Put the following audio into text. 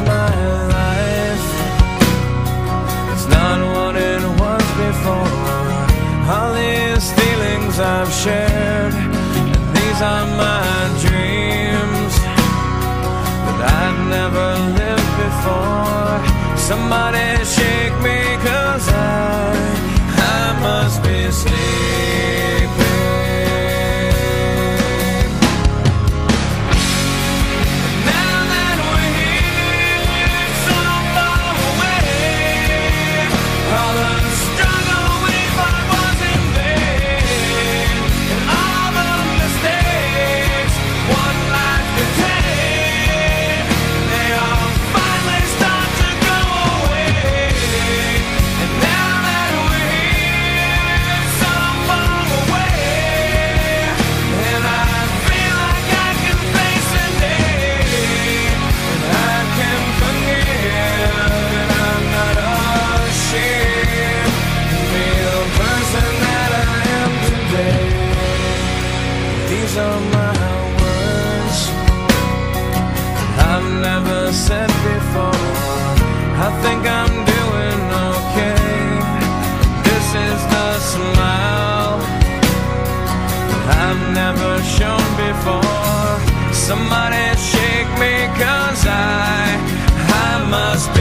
my life. It's not what it was before. All these feelings I've shared, and these are my dreams that I've never lived before. Somebody shake said before. I think I'm doing okay. This is the smile I've never shown before. Somebody shake me, cause I, I must.